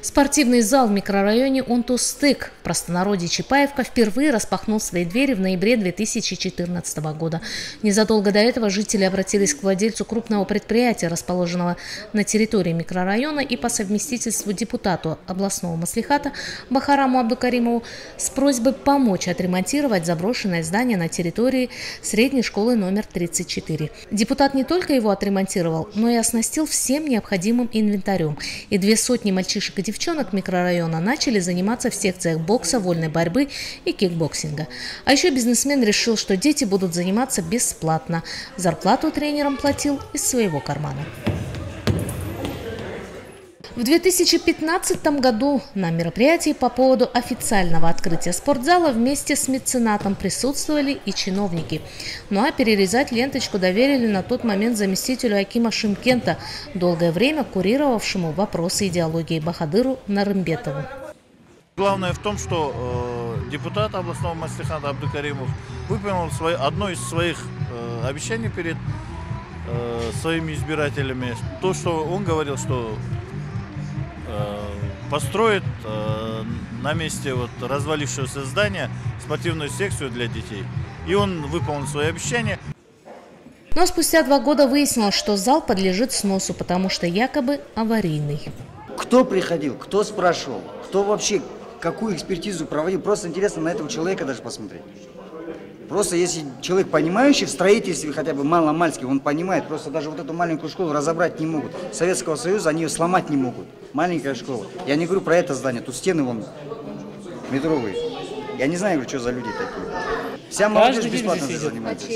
Спортивный зал в микрорайоне Унтустык в простонародье Чапаевка впервые распахнул свои двери в ноябре 2014 года. Незадолго до этого жители обратились к владельцу крупного предприятия, расположенного на территории микрорайона и по совместительству депутату областного маслихата Бахараму Абдукаримову с просьбой помочь отремонтировать заброшенное здание на территории средней школы номер 34. Депутат не только его отремонтировал, но и оснастил всем необходимым инвентарем. И две сотни мальчишек и девчонок микрорайона начали заниматься в секциях бокса, вольной борьбы и кикбоксинга. А еще бизнесмен решил, что дети будут заниматься бесплатно. Зарплату тренерам платил из своего кармана. В 2015 году на мероприятии по поводу официального открытия спортзала вместе с меценатом присутствовали и чиновники. Ну а перерезать ленточку доверили на тот момент заместителю Акима Шимкента, долгое время курировавшему вопросы идеологии Бахадыру Нарымбетову. Главное в том, что э, депутат областного маслихата Абдукаримов выполнил свое, одно из своих э, обещаний перед э, своими избирателями. То, что он говорил, что построит э, на месте вот развалившегося здания спортивную секцию для детей. И он выполнил свои обещания. Но спустя два года выяснилось, что зал подлежит сносу, потому что якобы аварийный. Кто приходил, кто спрашивал, кто вообще какую экспертизу проводил. Просто интересно на этого человека даже посмотреть. Просто если человек понимающий в строительстве, хотя бы мало-мальски, он понимает, просто даже вот эту маленькую школу разобрать не могут. Советского Союза они ее сломать не могут. Маленькая школа. Я не говорю про это здание, тут стены вон метровые. Я не знаю, что за люди такие. Вся молодежь бесплатно занимается.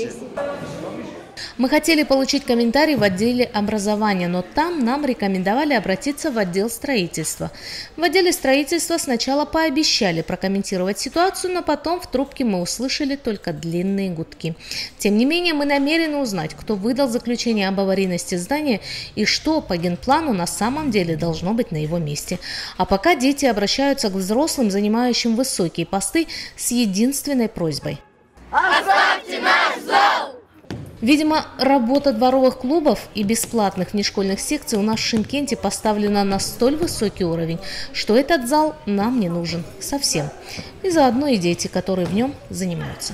Мы хотели получить комментарий в отделе образования, но там нам рекомендовали обратиться в отдел строительства. В отделе строительства сначала пообещали прокомментировать ситуацию, но потом в трубке мы услышали только длинные гудки. Тем не менее, мы намерены узнать, кто выдал заключение об аварийности здания и что по генплану на самом деле должно быть на его месте. А пока дети обращаются к взрослым, занимающим высокие посты, с единственной просьбой. Оставьте наш зал! Видимо, работа дворовых клубов и бесплатных внешкольных секций у нас в Шимкенте поставлена на столь высокий уровень, что этот зал нам не нужен совсем. И заодно и дети, которые в нем занимаются.